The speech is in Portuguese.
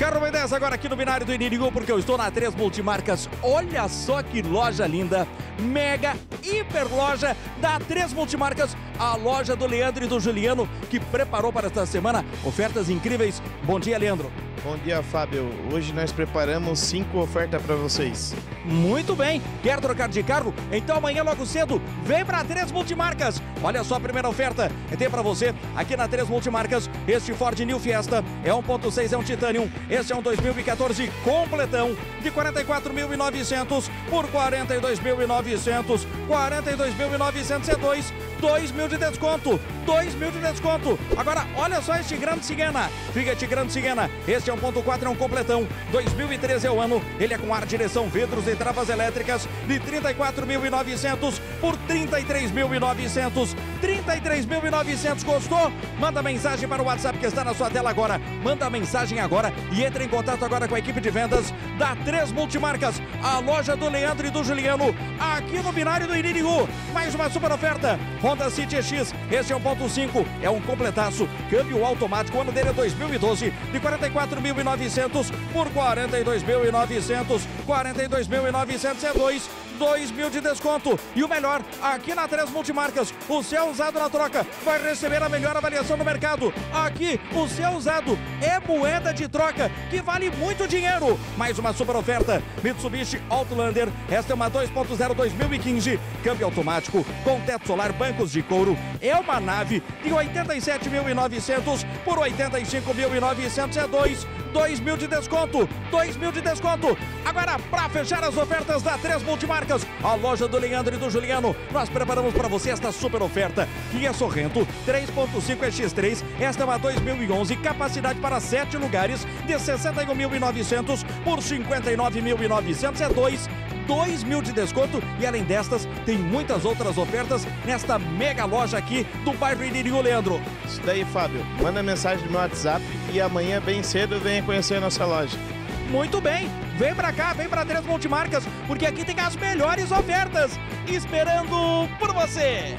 Carro B10 agora aqui no binário do Inirigu, porque eu estou na Três Multimarcas. Olha só que loja linda, mega, hiper loja da Três Multimarcas, a loja do Leandro e do Juliano, que preparou para esta semana ofertas incríveis. Bom dia, Leandro. Bom dia, Fábio. Hoje nós preparamos cinco ofertas para vocês. Muito bem. Quer trocar de carro? Então amanhã logo cedo, vem para Três Multimarcas. Olha só a primeira oferta. Tem para você aqui na Três Multimarcas este Ford New Fiesta. É 1.6, é um Titanium. Este é um 2014 completão de 44.900 por 42.900. 42.900 é dois. 2 mil de desconto, 2 mil de desconto. Agora, olha só este Grande Cigana, Fiat Grande Cigana, este é um ponto 4, é um completão, 2013 é o ano, ele é com ar, direção, vidros e travas elétricas de 34.900 por 33.900, 33.900 custou? Manda mensagem para o WhatsApp que está na sua tela agora, manda mensagem agora e entre em contato agora com a equipe de vendas da Três Multimarcas, a loja do Leandro e do Juliano, aqui no binário do Iririgu, mais uma super oferta, Honda City X, esse é 1.5, é um completaço, câmbio automático, ano dele é 2012, de 44.900 por 42.900, 42.900 é 2, 2 mil de desconto. E o melhor, aqui na Três Multimarcas, o seu usado na troca vai receber a melhor avaliação do mercado. Aqui, o seu usado é moeda de troca, que vale muito dinheiro. Mais uma super oferta, Mitsubishi Outlander, esta é uma 2.0 2015, câmbio automático, com teto solar, bancos de couro, é uma nave de 87.900 por 85.900 é 2 2 mil de desconto, 2 mil de desconto. Agora, para fechar as ofertas da Três Multimarcas, a loja do Leandro e do Juliano, nós preparamos para você esta super oferta. Kia Sorrento 3.5 X3, esta é uma 2011, capacidade para 7 lugares, de 61.900 por 59.900 é 2 2 mil de desconto e além destas, tem muitas outras ofertas nesta mega loja aqui do bairro Iririnho, Leandro. Isso daí, Fábio. Manda mensagem no meu WhatsApp e amanhã, bem cedo, venha conhecer a nossa loja. Muito bem, vem pra cá, vem pra Três Multimarcas, porque aqui tem as melhores ofertas, esperando por você.